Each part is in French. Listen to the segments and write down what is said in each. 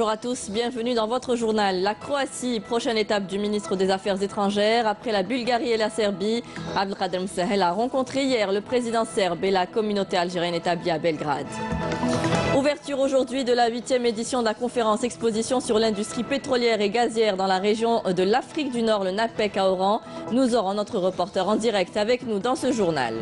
Bonjour à tous, bienvenue dans votre journal. La Croatie, prochaine étape du ministre des Affaires étrangères. Après la Bulgarie et la Serbie, Abdelkader Msahel a rencontré hier le président serbe et la communauté algérienne établie à Belgrade. Ouverture aujourd'hui de la huitième édition de la conférence exposition sur l'industrie pétrolière et gazière dans la région de l'Afrique du Nord, le NAPEC à Oran. Nous aurons notre reporter en direct avec nous dans ce journal.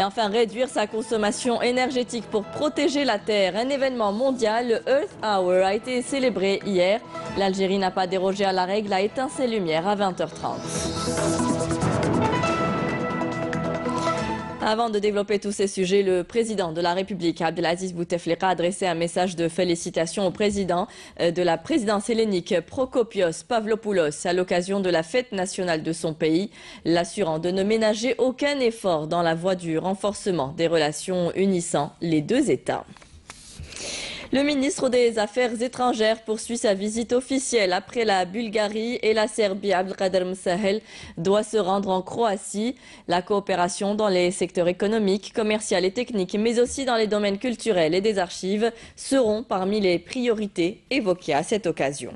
Et enfin, réduire sa consommation énergétique pour protéger la Terre. Un événement mondial, le Earth Hour, a été célébré hier. L'Algérie n'a pas dérogé à la règle, a éteint ses lumières à 20h30. Avant de développer tous ces sujets, le président de la République, Abdelaziz Bouteflika, a adressé un message de félicitations au président euh, de la présidence hellénique, Prokopios Pavlopoulos, à l'occasion de la fête nationale de son pays, l'assurant de ne ménager aucun effort dans la voie du renforcement des relations unissant les deux États. Le ministre des Affaires étrangères poursuit sa visite officielle après la Bulgarie et la Serbie. Abdelkader Msahel doit se rendre en Croatie. La coopération dans les secteurs économiques, commerciaux et techniques, mais aussi dans les domaines culturels et des archives seront parmi les priorités évoquées à cette occasion.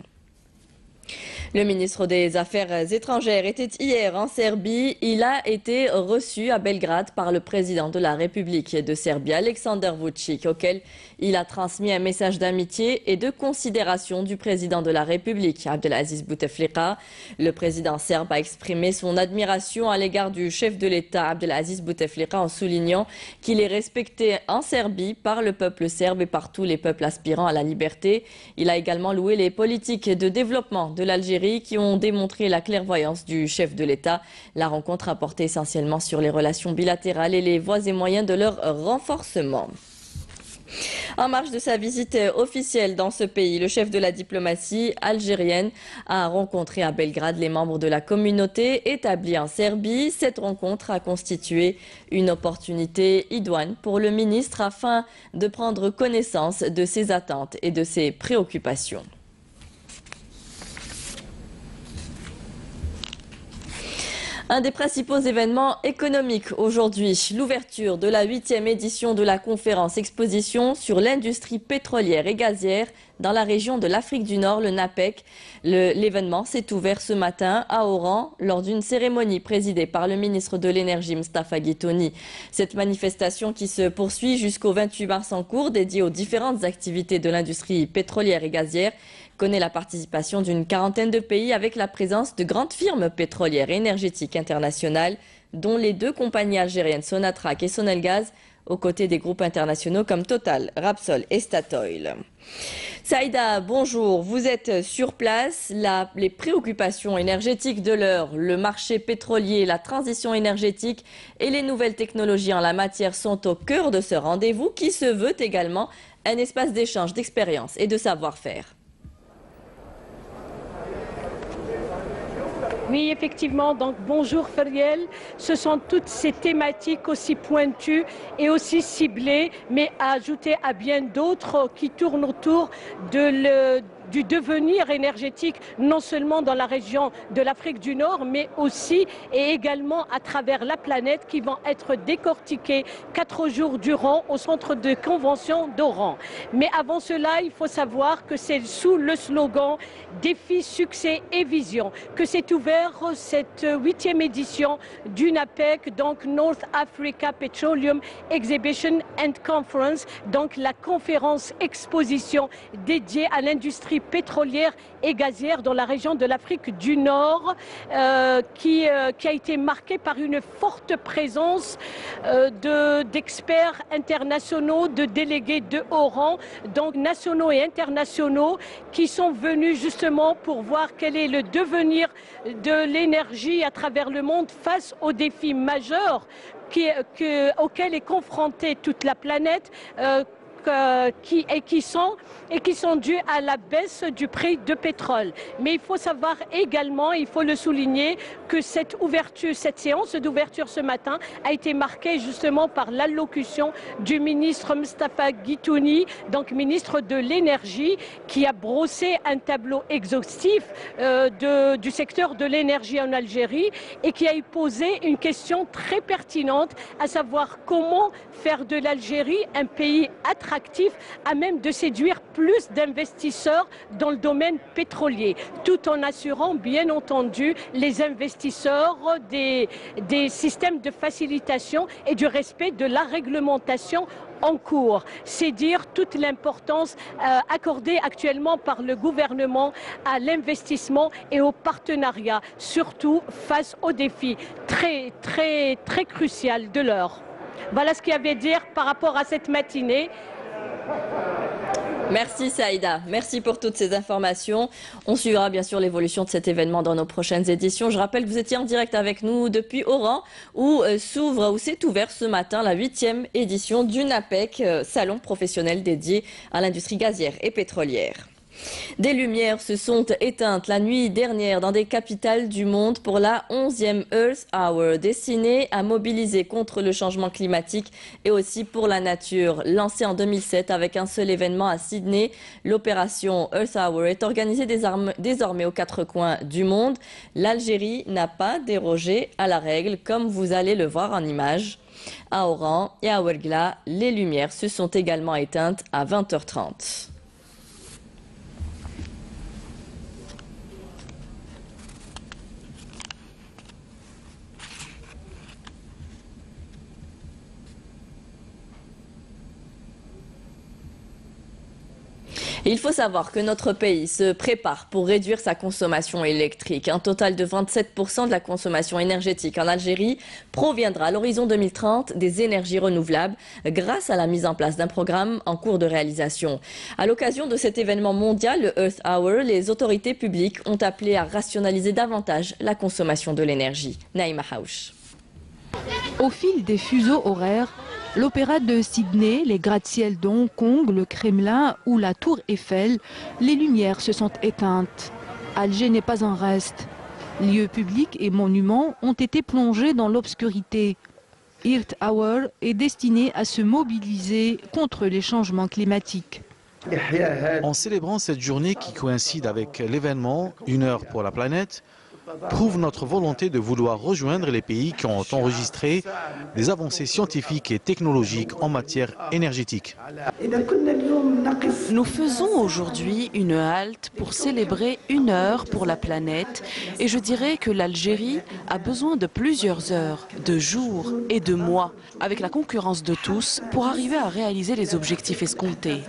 Le ministre des Affaires étrangères était hier en Serbie. Il a été reçu à Belgrade par le président de la République de Serbie, Alexander Vucic, auquel il a transmis un message d'amitié et de considération du président de la République, Abdelaziz Bouteflika. Le président serbe a exprimé son admiration à l'égard du chef de l'État, Abdelaziz Bouteflika, en soulignant qu'il est respecté en Serbie par le peuple serbe et par tous les peuples aspirant à la liberté. Il a également loué les politiques de développement de l'Algérie qui ont démontré la clairvoyance du chef de l'État. La rencontre a porté essentiellement sur les relations bilatérales et les voies et moyens de leur renforcement. En marge de sa visite officielle dans ce pays, le chef de la diplomatie algérienne a rencontré à Belgrade les membres de la communauté établie en Serbie. Cette rencontre a constitué une opportunité idoine pour le ministre afin de prendre connaissance de ses attentes et de ses préoccupations. Un des principaux événements économiques aujourd'hui, l'ouverture de la huitième édition de la conférence exposition sur l'industrie pétrolière et gazière dans la région de l'Afrique du Nord, le NAPEC. L'événement s'est ouvert ce matin à Oran lors d'une cérémonie présidée par le ministre de l'Énergie, Mustafa Guitoni. Cette manifestation qui se poursuit jusqu'au 28 mars en cours, dédiée aux différentes activités de l'industrie pétrolière et gazière, connaît la participation d'une quarantaine de pays avec la présence de grandes firmes pétrolières et énergétiques internationales, dont les deux compagnies algériennes Sonatrach et Sonelgaz, aux côtés des groupes internationaux comme Total, Rapsol et Statoil. Saïda, bonjour. Vous êtes sur place. les préoccupations énergétiques de l'heure, le marché pétrolier, la transition énergétique et les nouvelles technologies en la matière sont au cœur de ce rendez-vous qui se veut également un espace d'échange d'expérience et de savoir-faire. Oui, effectivement. Donc, bonjour Feriel. Ce sont toutes ces thématiques aussi pointues et aussi ciblées, mais ajoutées à bien d'autres qui tournent autour de le, du devenir énergétique, non seulement dans la région de l'Afrique du Nord, mais aussi et également à travers la planète, qui vont être décortiqués quatre jours durant au centre de convention d'Oran. Mais avant cela, il faut savoir que c'est sous le slogan Défi, succès et vision que s'est ouvert cette huitième édition du NAPEC, donc North Africa Petroleum Exhibition and Conference, donc la conférence exposition dédiée à l'industrie pétrolière et gazière dans la région de l'Afrique du Nord, euh, qui, euh, qui, a été marquée par une forte présence euh, d'experts internationaux, de délégués de haut rang, donc nationaux et internationaux, qui sont venus justement pour voir quel est le devenir de l'énergie à travers le monde face aux défis majeurs auxquels est confrontée toute la planète. Qui, et, qui sont, et dus à la baisse du prix de pétrole. Mais il faut savoir également, il faut le souligner, que cette ouverture, cette séance d'ouverture ce matin a été marquée justement par l'allocution du ministre Mustafa Guitouni, donc ministre de l'énergie, qui a brossé un tableau exhaustif euh, du secteur de l'énergie en Algérie et qui a posé une question très pertinente, à savoir comment faire de l'Algérie un pays attractif à même de séduire plus d'investisseurs dans le domaine pétrolier, tout en assurant bien entendu les investisseurs des, des systèmes de facilitation et du respect de la réglementation en cours. C'est dire toute l'importance euh, accordée actuellement par le gouvernement à l'investissement et au partenariat, surtout face aux défis très, très, très crucial de l'heure. Voilà ce qu'il y avait à dire par rapport à cette matinée. Merci Saïda, merci pour toutes ces informations. On suivra bien sûr l'évolution de cet événement dans nos prochaines éditions. Je rappelle que vous étiez en direct avec nous depuis Oran où euh, s'ouvre, où s'est ouvert ce matin la huitième édition du NAPEC, euh, salon professionnel dédié à l'industrie gazière et pétrolière. Des lumières se sont éteintes la nuit dernière dans des capitales du monde pour la 11e Earth Hour, destinée à mobiliser contre le changement climatique et aussi pour la nature. Lancée en 2007 avec un seul événement à Sydney, l'opération Earth Hour est organisée désormais aux quatre coins du monde. L'Algérie n'a pas dérogé à la règle, comme vous allez le voir en image. À Oran et à Ouergla, les lumières se sont également éteintes à 20h30. Il faut savoir que notre pays se prépare pour réduire sa consommation électrique. Un total de 27% de la consommation énergétique en Algérie proviendra à l'horizon 2030 des énergies renouvelables grâce à la mise en place d'un programme en cours de réalisation. À l'occasion de cet événement mondial, le Earth Hour, les autorités publiques ont appelé à rationaliser davantage la consommation de l'énergie. Naïma Haouch. Au fil des fuseaux horaires, L'opéra de Sydney, les gratte-ciels de Hong Kong, le Kremlin ou la tour Eiffel, les lumières se sont éteintes. Alger n'est pas un reste. Lieux publics et monuments ont été plongés dans l'obscurité. Earth Hour est destiné à se mobiliser contre les changements climatiques. En célébrant cette journée qui coïncide avec l'événement Une heure pour la planète, prouve notre volonté de vouloir rejoindre les pays qui ont enregistré des avancées scientifiques et technologiques en matière énergétique. Nous faisons aujourd'hui une halte pour célébrer une heure pour la planète et je dirais que l'Algérie a besoin de plusieurs heures, de jours et de mois avec la concurrence de tous pour arriver à réaliser les objectifs escomptés.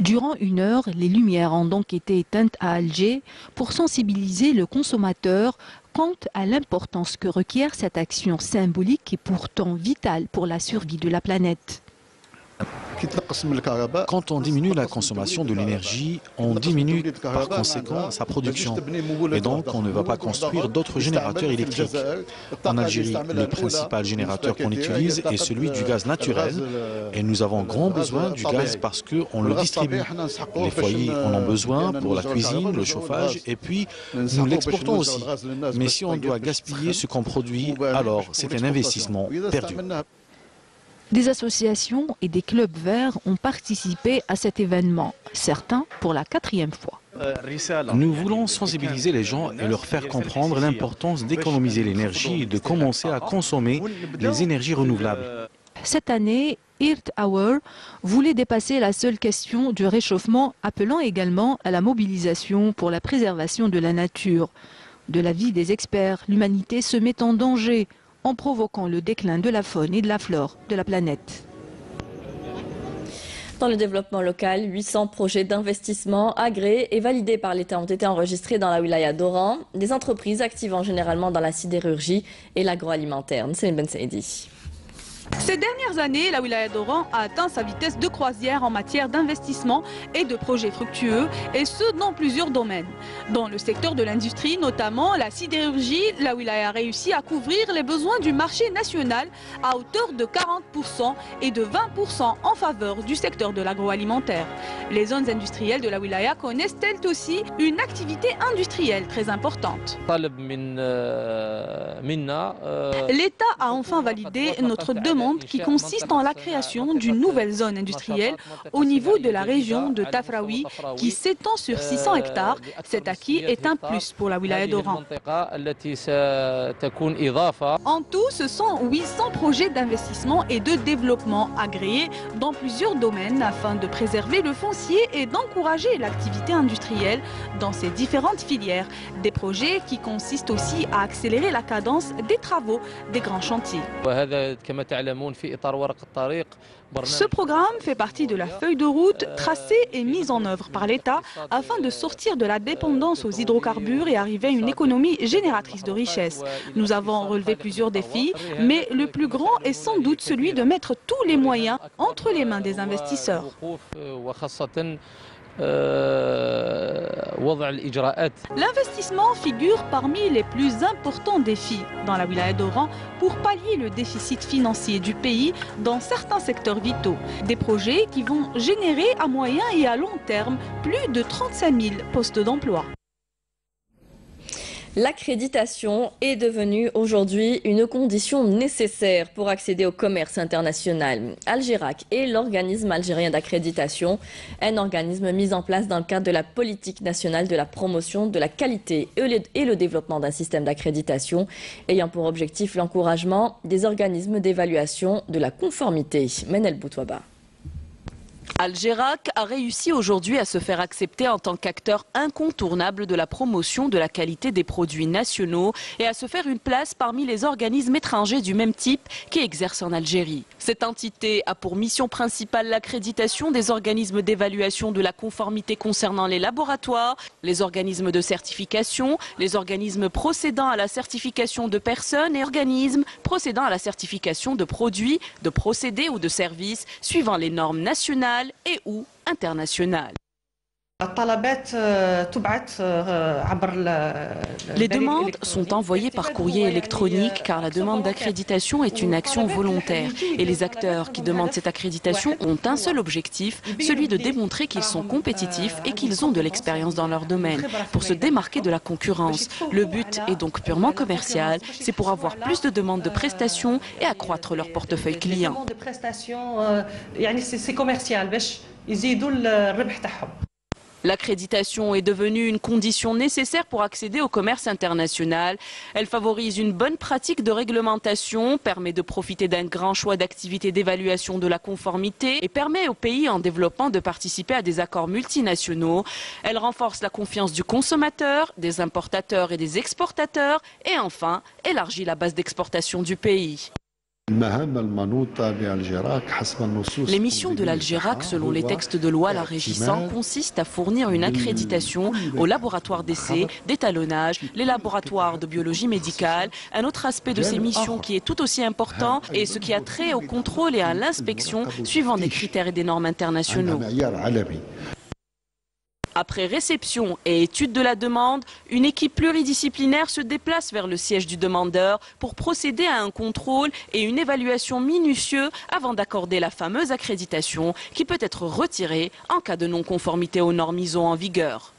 Durant une heure, les lumières ont donc été éteintes à Alger pour sensibiliser le consommateur quant à l'importance que requiert cette action symbolique et pourtant vitale pour la survie de la planète. Quand on diminue la consommation de l'énergie, on diminue par conséquent sa production. Et donc, on ne va pas construire d'autres générateurs électriques. En Algérie, le principal générateur qu'on utilise est celui du gaz naturel. Et nous avons grand besoin du gaz parce qu'on le distribue. Les foyers en ont besoin pour la cuisine, le chauffage, et puis nous l'exportons aussi. Mais si on doit gaspiller ce qu'on produit, alors c'est un investissement perdu. Des associations et des clubs verts ont participé à cet événement, certains pour la quatrième fois. Nous voulons sensibiliser les gens et leur faire comprendre l'importance d'économiser l'énergie et de commencer à consommer les énergies renouvelables. Cette année, Earth Hour voulait dépasser la seule question du réchauffement, appelant également à la mobilisation pour la préservation de la nature. De l'avis des experts, l'humanité se met en danger en provoquant le déclin de la faune et de la flore de la planète. Dans le développement local, 800 projets d'investissement agréés et validés par l'État ont été enregistrés dans la wilaya d'Oran, des entreprises activant généralement dans la sidérurgie et l'agroalimentaire. Ben Saidi. Ces dernières années, la wilaya d'Oran a atteint sa vitesse de croisière en matière d'investissement et de projets fructueux, et ce dans plusieurs domaines. Dans le secteur de l'industrie, notamment la sidérurgie, la wilaya a réussi à couvrir les besoins du marché national à hauteur de 40% et de 20% en faveur du secteur de l'agroalimentaire. Les zones industrielles de la wilaya connaissent elles aussi une activité industrielle très importante. L'État a enfin validé notre demande qui consiste en la création d'une nouvelle zone industrielle au niveau de la région de Tafraoui qui s'étend sur 600 hectares. Cet acquis est un plus pour la wilaya d'Oran. En tout, ce sont 800 projets d'investissement et de développement agréés dans plusieurs domaines afin de préserver le foncier et d'encourager l'activité industrielle dans ces différentes filières. Des projets qui consistent aussi à accélérer la cadence des travaux des grands chantiers. Ce programme fait partie de la feuille de route tracée et mise en œuvre par l'État afin de sortir de la dépendance aux hydrocarbures et arriver à une économie génératrice de richesses. Nous avons relevé plusieurs défis, mais le plus grand est sans doute celui de mettre tous les moyens entre les mains des investisseurs. L'investissement figure parmi les plus importants défis dans la wilaya d'Oran pour pallier le déficit financier du pays dans certains secteurs vitaux. Des projets qui vont générer à moyen et à long terme plus de 35 000 postes d'emploi. L'accréditation est devenue aujourd'hui une condition nécessaire pour accéder au commerce international. Algérac est l'organisme algérien d'accréditation, un organisme mis en place dans le cadre de la politique nationale de la promotion de la qualité et le développement d'un système d'accréditation ayant pour objectif l'encouragement des organismes d'évaluation de la conformité. Menel Boutouaba. Algérac a réussi aujourd'hui à se faire accepter en tant qu'acteur incontournable de la promotion de la qualité des produits nationaux et à se faire une place parmi les organismes étrangers du même type qui exercent en Algérie. Cette entité a pour mission principale l'accréditation des organismes d'évaluation de la conformité concernant les laboratoires, les organismes de certification, les organismes procédant à la certification de personnes et organismes procédant à la certification de produits, de procédés ou de services suivant les normes nationales et ou internationales. Les demandes sont envoyées par courrier électronique car la demande d'accréditation est une action volontaire et les acteurs qui demandent cette accréditation ont un seul objectif, celui de démontrer qu'ils sont compétitifs et qu'ils ont de l'expérience dans leur domaine. pour se démarquer de la concurrence. Le but est donc purement commercial, c'est pour avoir plus de demandes de prestations et accroître leur portefeuille client. L'accréditation est devenue une condition nécessaire pour accéder au commerce international. Elle favorise une bonne pratique de réglementation, permet de profiter d'un grand choix d'activités d'évaluation de la conformité et permet aux pays en développement de participer à des accords multinationaux. Elle renforce la confiance du consommateur, des importateurs et des exportateurs et enfin élargit la base d'exportation du pays. Les missions de l'Algérac, selon les textes de loi la régissant, consistent à fournir une accréditation aux laboratoires d'essai, d'étalonnage, les laboratoires de biologie médicale. Un autre aspect de ces missions qui est tout aussi important est ce qui a trait au contrôle et à l'inspection suivant des critères et des normes internationaux. Après réception et étude de la demande, une équipe pluridisciplinaire se déplace vers le siège du demandeur pour procéder à un contrôle et une évaluation minutieuse avant d'accorder la fameuse accréditation qui peut être retirée en cas de non-conformité aux normes ISO en vigueur.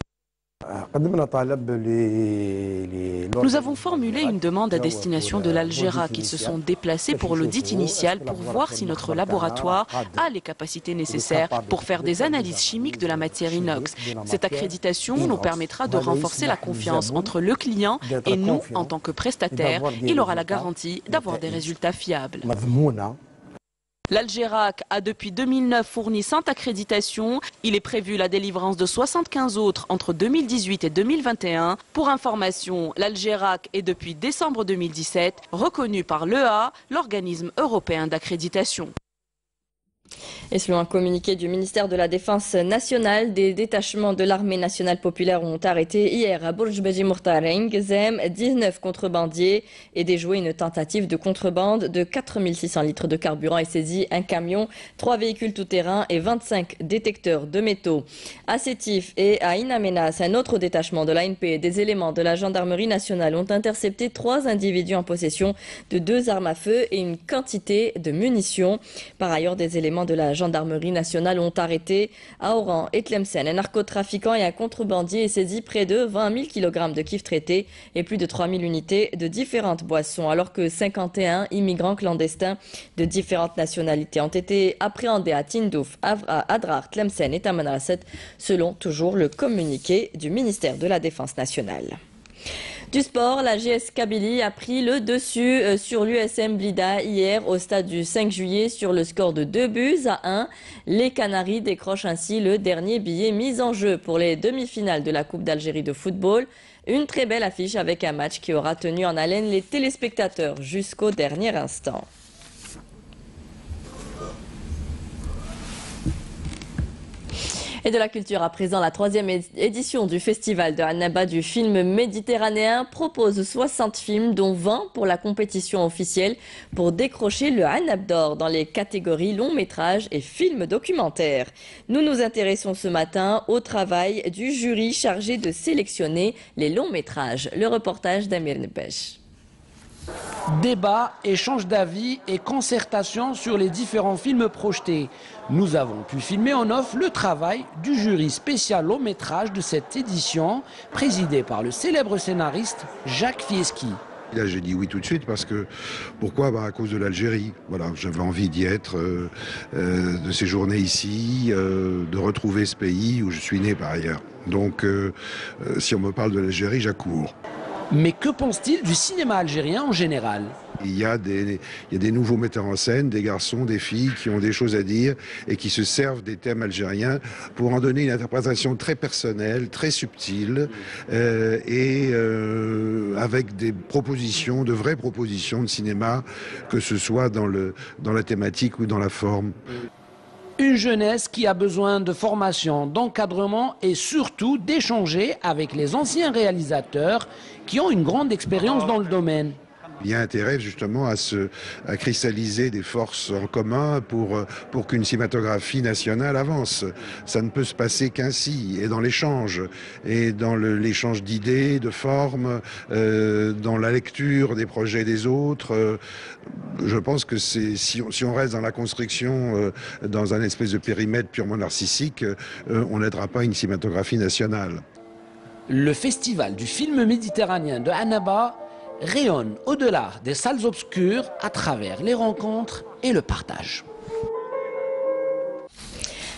Nous avons formulé une demande à destination de l'Algéra qui se sont déplacés pour l'audit initial pour voir si notre laboratoire a les capacités nécessaires pour faire des analyses chimiques de la matière inox. Cette accréditation nous permettra de renforcer la confiance entre le client et nous en tant que prestataire. Il aura la garantie d'avoir des résultats fiables. L'Algérac a depuis 2009 fourni 100 accréditations. Il est prévu la délivrance de 75 autres entre 2018 et 2021. Pour information, l'Algérac est depuis décembre 2017 reconnu par l'EA, l'organisme européen d'accréditation. Et selon un communiqué du ministère de la Défense nationale, des détachements de l'armée nationale populaire ont arrêté hier à Bourj Beji Zem 19 contrebandiers et déjoué une tentative de contrebande de 4600 litres de carburant et saisi un camion, trois véhicules tout-terrain et 25 détecteurs de métaux. À Sétif et à Inamenas, un autre détachement de l'ANP et des éléments de la gendarmerie nationale ont intercepté trois individus en possession de deux armes à feu et une quantité de munitions. Par ailleurs, des éléments de la gendarmerie nationale ont arrêté à Oran et Tlemcen un narcotrafiquant et un contrebandier et saisi près de 20 000 kg de kif traités et plus de 3 000 unités de différentes boissons, alors que 51 immigrants clandestins de différentes nationalités ont été appréhendés à Tindouf, Adrar, Tlemcen et Tamanrasset, selon toujours le communiqué du ministère de la Défense nationale. Du sport, la GS Kabylie a pris le dessus euh, sur l'USM Blida hier au stade du 5 juillet sur le score de 2 buts à 1. Les Canaries décrochent ainsi le dernier billet mis en jeu pour les demi-finales de la Coupe d'Algérie de football. Une très belle affiche avec un match qui aura tenu en haleine les téléspectateurs jusqu'au dernier instant. Et de la culture à présent, la troisième édition du festival de Annaba du film méditerranéen propose 60 films, dont 20 pour la compétition officielle, pour décrocher le Annab d'or dans les catégories long métrage et film documentaire. Nous nous intéressons ce matin au travail du jury chargé de sélectionner les longs métrages. Le reportage d'Amir Nepesh. Débat, échange d'avis et concertation sur les différents films projetés. Nous avons pu filmer en off le travail du jury spécial au métrage de cette édition, présidé par le célèbre scénariste Jacques Fieschi. Là, j'ai dit oui tout de suite parce que pourquoi? Bah, À cause de l'Algérie. Voilà, j'avais envie d'y être, euh, euh, de séjourner ici, euh, de retrouver ce pays où je suis né par ailleurs. Donc, si on me parle de l'Algérie, j'accours. Mais que pense-t-il du cinéma algérien en général? Il y, a des, nouveaux metteurs en scène, des garçons, des filles qui ont des choses à dire et qui se servent des thèmes algériens pour en donner une interprétation très personnelle, très subtile euh, et euh, avec des propositions, de vraies propositions de cinéma, que ce soit dans la thématique ou dans la forme. Une jeunesse qui a besoin de formation, d'encadrement et surtout d'échanger avec les anciens réalisateurs qui ont une grande expérience dans le domaine. Il y a intérêt justement à, se, à cristalliser des forces en commun pour, pour qu'une cinématographie nationale avance. Ça ne peut se passer qu'ainsi, et dans l'échange, et dans l'échange d'idées, de formes, euh, dans la lecture des projets des autres. Euh, je pense que si, on reste dans la construction, euh, dans un espèce de périmètre purement narcissique, on n'aidera pas une cinématographie nationale. Le festival du film méditerranéen de Annaba rayonne au-delà des salles obscures à travers les rencontres et le partage.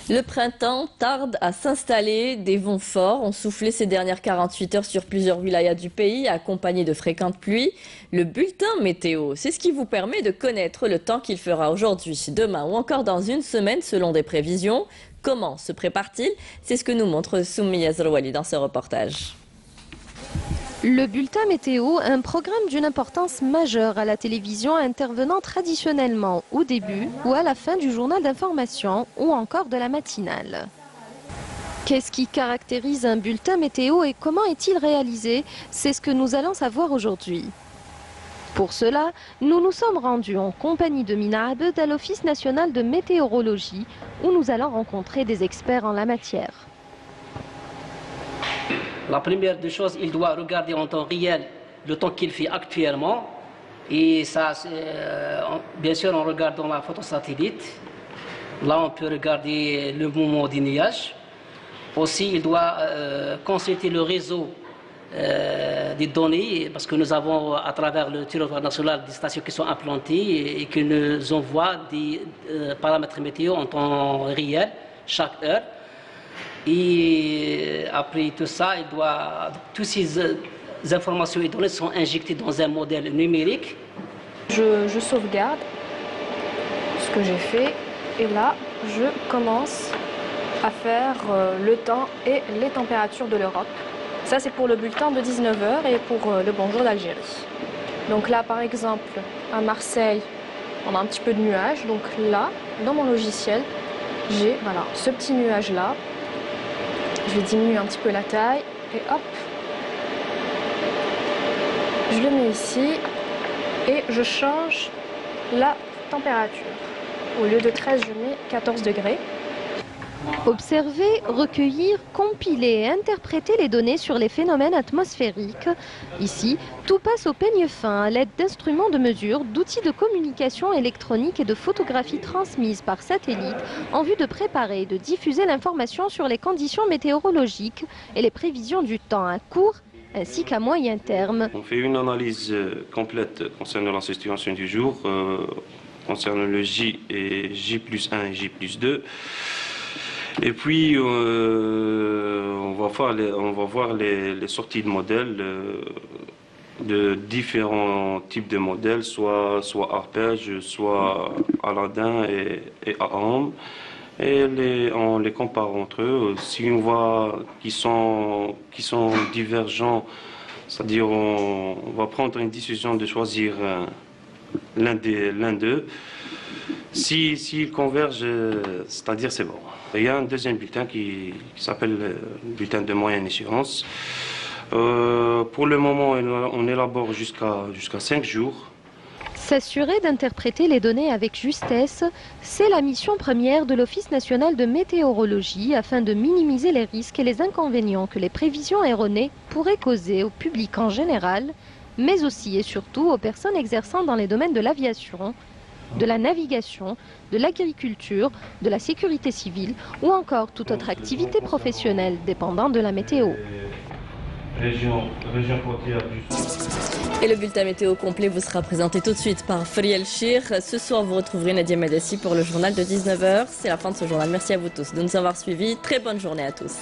Le printemps tarde à s'installer. Des vents forts ont soufflé ces dernières 48 heures sur plusieurs wilayas du pays, accompagnés de fréquentes pluies. Le bulletin météo, c'est ce qui vous permet de connaître le temps qu'il fera aujourd'hui, demain ou encore dans une semaine selon des prévisions. Comment se prépare-t-il? C'est ce que nous montre Soumi Yazrouali dans ce reportage. Le bulletin météo, un programme d'une importance majeure à la télévision intervenant traditionnellement au début ou à la fin du journal d'information ou encore de la matinale. Qu'est-ce qui caractérise un bulletin météo et comment est-il réalisé? C'est ce que nous allons savoir aujourd'hui. Pour cela, nous nous sommes rendus en compagnie de Mina à l'Office national de météorologie où nous allons rencontrer des experts en la matière. La première des choses, il doit regarder en temps réel le temps qu'il fait actuellement. Et ça, euh, bien sûr, en regardant la photo satellite. Là, on peut regarder le mouvement des nuages. Aussi, il doit euh, consulter le réseau euh, des données, parce que nous avons à travers le territoire national des stations qui sont implantées et, qui nous envoient des paramètres météo en temps réel chaque heure. Et après tout ça, toutes ces euh, informations et données sont injectées dans un modèle numérique. Je, sauvegarde ce que j'ai fait et là, je commence à faire euh, le temps et les températures de l'Europe. Ça, c'est pour le bulletin de 19h et pour euh, le bonjour d'Algérie. Donc là, par exemple, à Marseille, on a un petit peu de nuages. Donc là, dans mon logiciel, j'ai voilà, ce petit nuage-là je diminue un petit peu la taille et hop, je le mets ici et je change la température. Au lieu de 13, je mets 14 degrés. Observer, recueillir, compiler et interpréter les données sur les phénomènes atmosphériques. Ici, tout passe au peigne fin à l'aide d'instruments de mesure, d'outils de communication électronique et de photographie transmises par satellite en vue de préparer et de diffuser l'information sur les conditions météorologiques et les prévisions du temps à court ainsi qu'à moyen terme. On fait une analyse euh, complète concernant la situation du jour, euh, concernant le J et J plus 1 et J plus 2. Et puis, euh, on va voir les, sorties de modèles euh, de différents types de modèles, soit, soit Arpège, soit Aladdin et, et Et on les compare entre eux. Si on voit qu'ils sont, sont divergents, c'est-à-dire on, va prendre une décision de choisir l'un d'eux. S'ils si, convergent, c'est-à-dire c'est bon. Il y a un deuxième bulletin qui, s'appelle le bulletin de moyenne échéance. Euh, pour le moment, on élabore jusqu'à jusqu'à 5 jours. S'assurer d'interpréter les données avec justesse, c'est la mission première de l'Office national de météorologie afin de minimiser les risques et les inconvénients que les prévisions erronées pourraient causer au public en général, mais aussi et surtout aux personnes exerçant dans les domaines de l'aviation, de la navigation, de l'agriculture, de la sécurité civile ou encore toute autre activité professionnelle dépendant de la météo. Et le bulletin météo complet vous sera présenté tout de suite par Friel Shir. Ce soir, vous retrouverez Nadia Medessi pour le journal de 19h. C'est la fin de ce journal. Merci à vous tous de nous avoir suivis. Très bonne journée à tous.